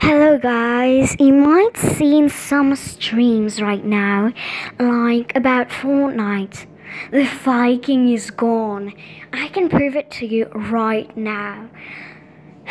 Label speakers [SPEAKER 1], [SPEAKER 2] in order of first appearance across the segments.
[SPEAKER 1] Hello guys, you might see in some streams right now, like about Fortnite, the Fire King is gone. I can prove it to you right now.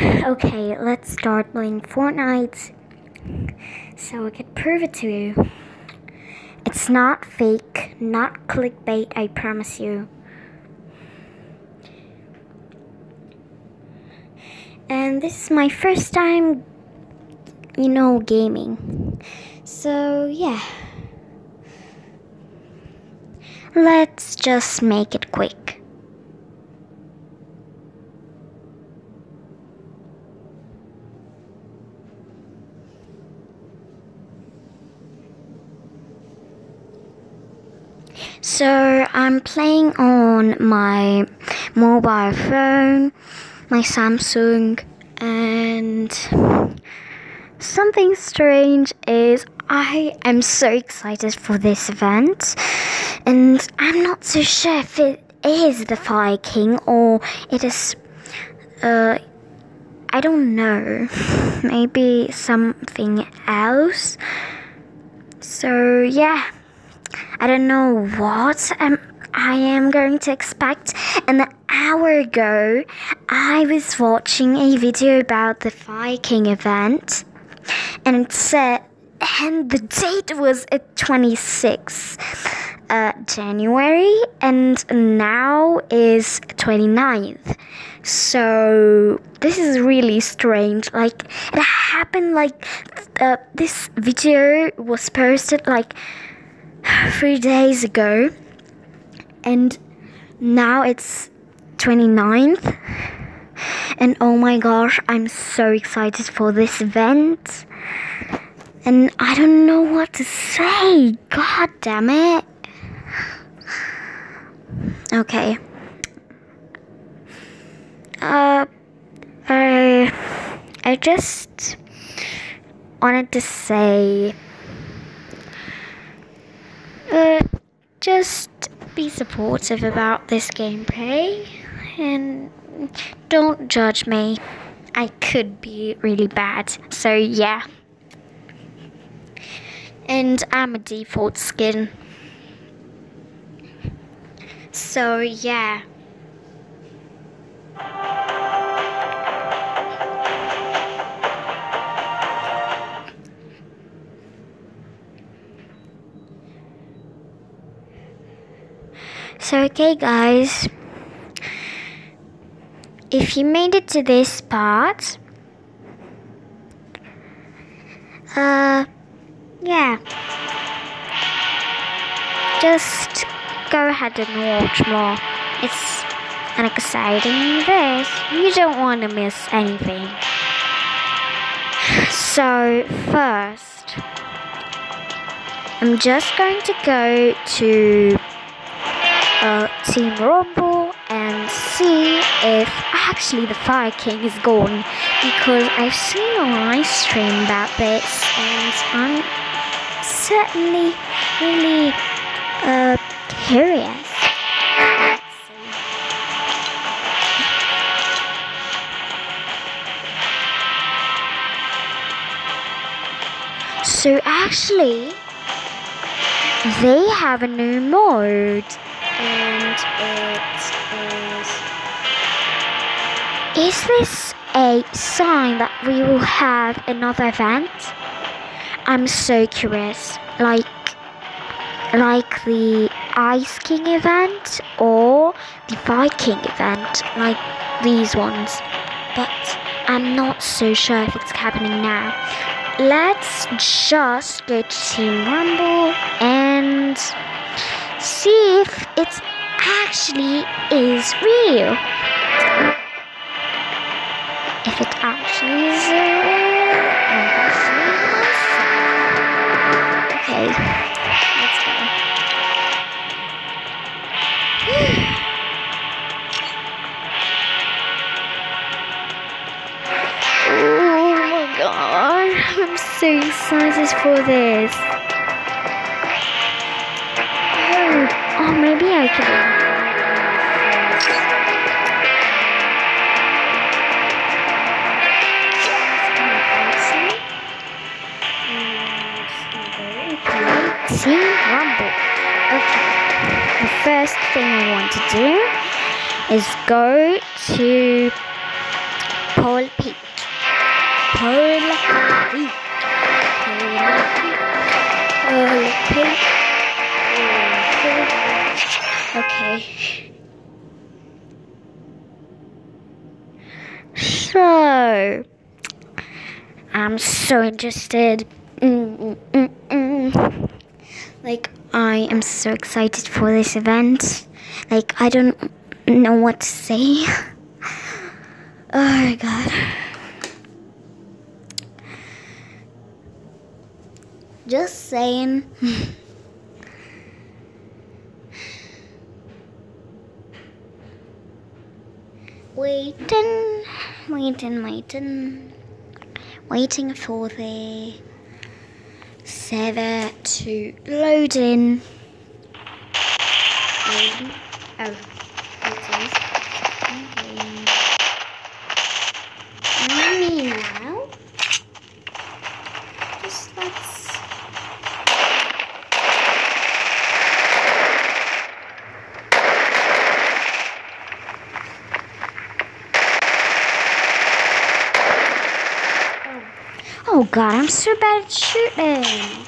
[SPEAKER 1] Okay, let's start playing Fortnite so I can prove it to you. It's not fake, not clickbait, I promise you. And this is my first time you know, gaming. So, yeah. Let's just make it quick. So, I'm playing on my mobile phone, my Samsung, and Something strange is I am so excited for this event, and I'm not so sure if it is the Fire King or it is, uh, I don't know, maybe something else. So yeah, I don't know what um, I am going to expect. An hour ago, I was watching a video about the Fire King event and it said and the date was at 26 uh, January and now is 29th so this is really strange. Like it happened like uh, this video was posted like three days ago and now it's 29th and oh my gosh i'm so excited for this event and I don't know what to say. God damn it. Okay. Uh, I, I just wanted to say, uh, just be supportive about this gameplay and don't judge me. I could be really bad. So, yeah and I'm a default skin. So yeah. So okay guys, if you made it to this part, uh, yeah. Just go ahead and watch more. It's an exciting this. You don't want to miss anything. So, first, I'm just going to go to uh, Team Rumble and see if actually the Fire King is gone because I've seen a live stream about this and I'm certainly really uh, curious. So actually, they have a new mode, and it is. Is this a sign that we will have another event? I'm so curious. Like, like the Ice King event or the Viking event, like these ones. But I'm not so sure if it's happening now. Let's just go to Team Rumble and see if it actually is real. If it actually is real. Okay, let's go. Oh Oh, maybe I can. Team Rumble. Okay. The first thing I want to do is go to Polar Peak. Polar Peak. Polar Peak. Pole Okay. So, I'm so interested. Mm, mm, mm, mm. Like, I am so excited for this event. Like, I don't know what to say. Oh my god. Just saying. waiting, waiting, waiting, waiting for the server to load in. Loading. Oh, it is. Okay. Meanwhile, just let's. God, I'm so bad at shooting.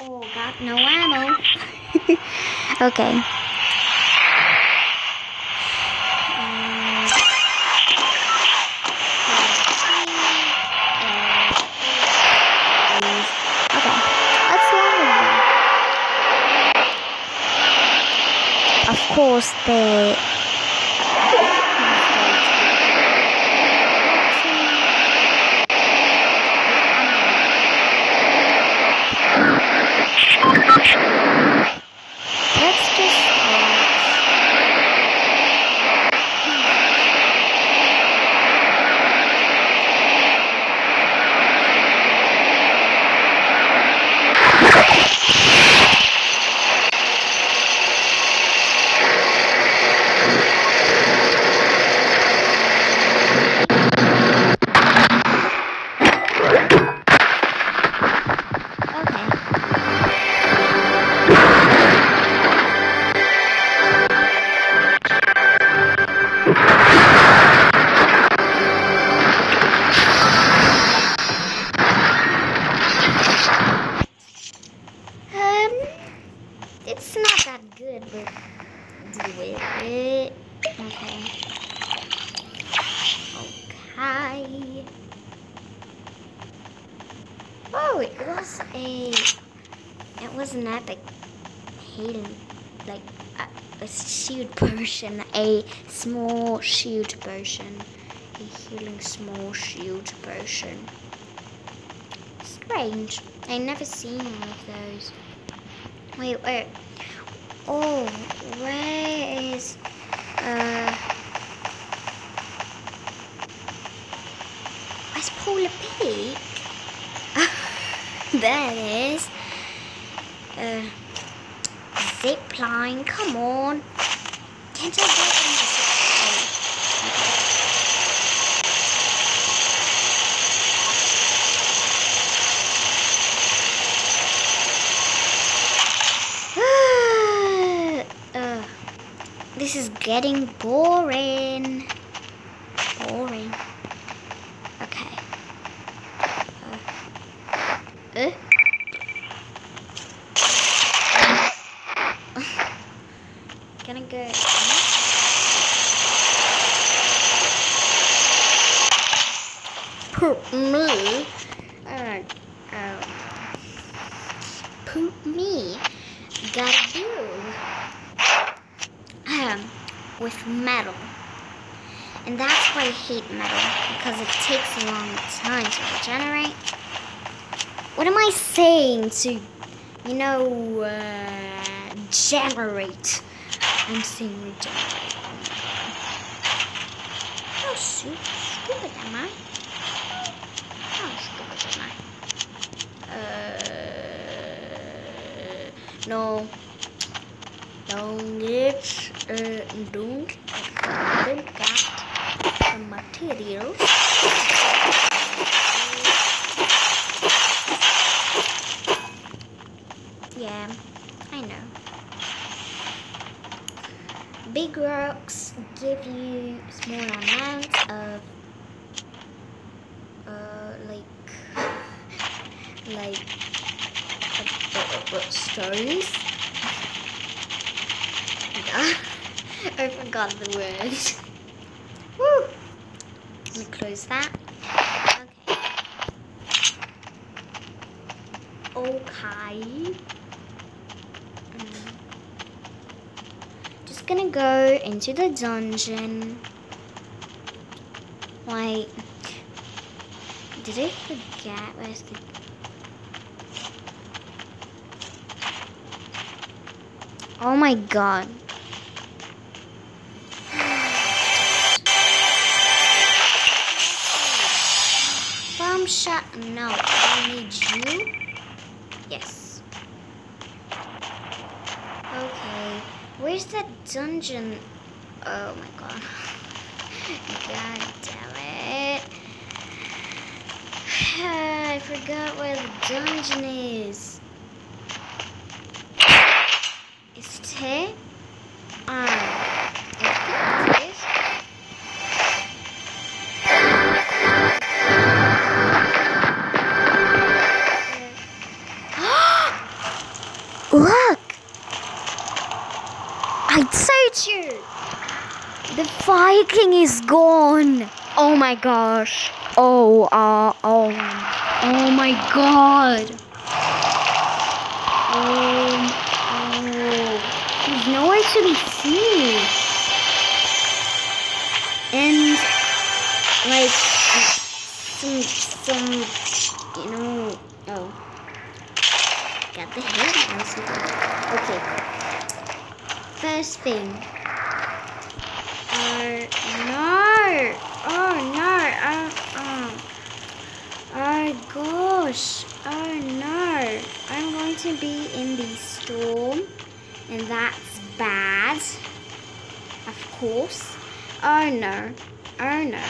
[SPEAKER 1] Oh, got no ammo. okay. Course, the Oh, it was a, it was an epic healing, like a, a shield potion, a small shield potion, a healing small shield potion. Strange. I never seen one of those. Wait, wait. Oh, where is uh? Where's Polar Peak? There it is. Uh, zip line. Come on. Can't I get on the zip line? uh, this is getting boring. Boring. Okay. Uh, uh. Gonna go. Poop me. Uh, uh, poop me. Gotta do. Um, with metal. And that's why I hate metal, because it takes a long time to regenerate. What am I saying to, you know, uh, generate? I'm saying regenerate. How stupid am I? How stupid am I? Uh, no. Don't get, uh, don't, don't get the materials. Yeah, I know. Big rocks give you small amounts of uh, like like uh, uh, stones. I forgot the word. Woo! Let me close that. Okay. Okay. Gonna go into the dungeon. Wait. Did I forget where's the Oh my god. My god. Um, oh. There's nowhere to be seen. And, like, some, some, you know, oh. Got the mouse. Okay. First thing. Uh, no. Oh no. Oh, oh. oh gosh. Oh no. I'm going to be in the storm. And that's bad. Of course. Oh no. Oh no.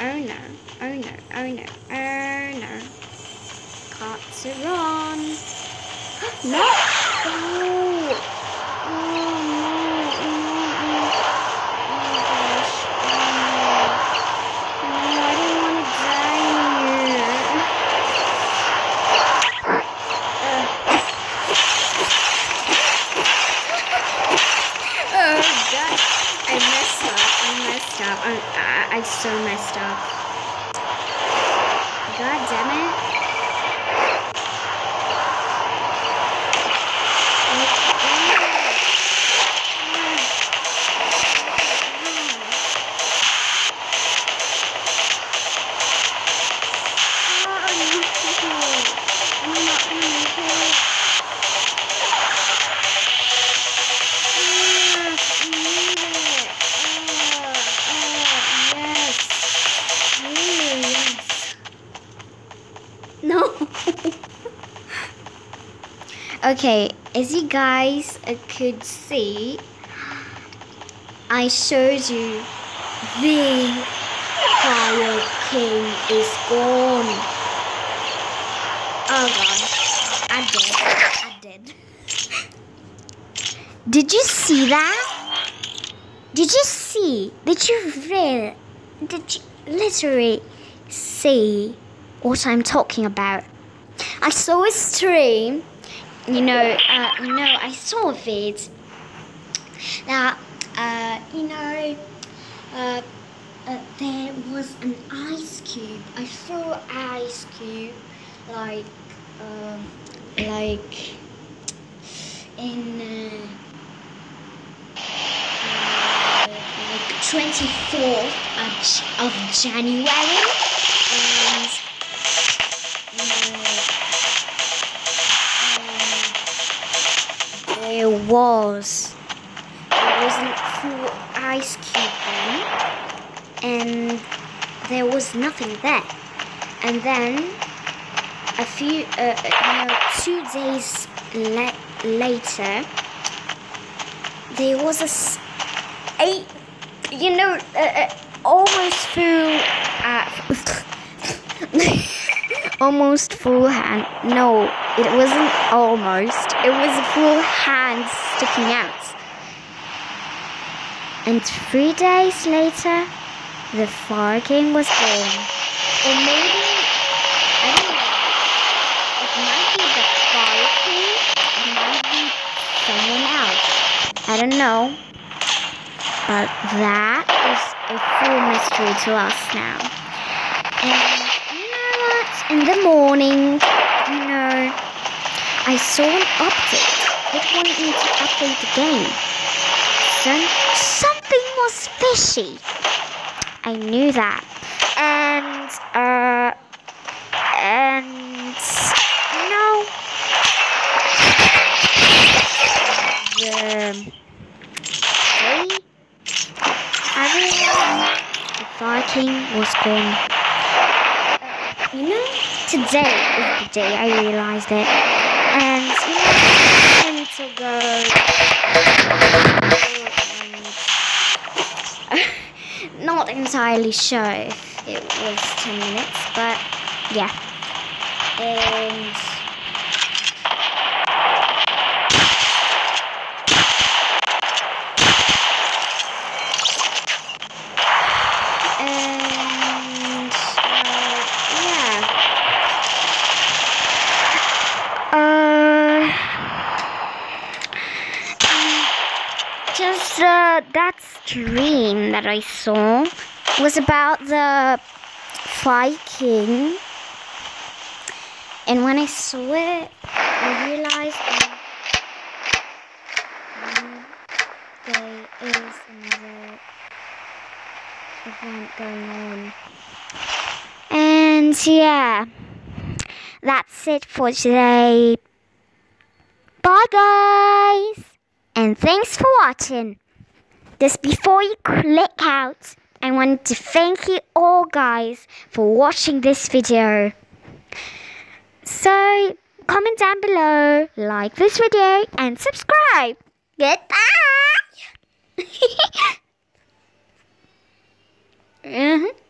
[SPEAKER 1] Oh no. Oh no. Oh no. Oh no. Got to run. No! Okay, as you guys could see, I showed you the Fire King is gone. Oh god, I did. I did. Did you see that? Did you see? Did you really? Did you literally see what I'm talking about? I saw a stream you know, uh, you know, I saw a vid that, uh, you know, uh, uh, there was an ice cube. I saw ice cube, like, um, like, in, uh, uh, like 24th of, of January, was there was a full ice cube then and there was nothing there. And then a few uh, you know two days later, there was a, a you know, uh, uh, almost full, uh, almost full hand. No, it wasn't almost. It was a full hand sticking out. And three days later, the Fire King was born. Or maybe, I don't know. It might be the Fire King. It might be someone else. I don't know. But that is a full mystery to us now. And? In the morning, you know, I saw an update. It wanted me to update the game. Some, something was fishy. I knew that. And, uh, and, you know, the, day, I the Fire King was gone. You know, today is the day I realized it. And, you know, 10 minutes ago, and not entirely sure if it was 10 minutes, but yeah. And uh, yeah. Uh, just uh, stream that I saw was about the Fire King, and when I saw it, I realized that um, there is another event going on. And yeah, that's it for today. Bye, guys, and thanks for watching. Just before you click out, I want to thank you all, guys, for watching this video. So, comment down below, like this video, and subscribe. Goodbye. Mhm.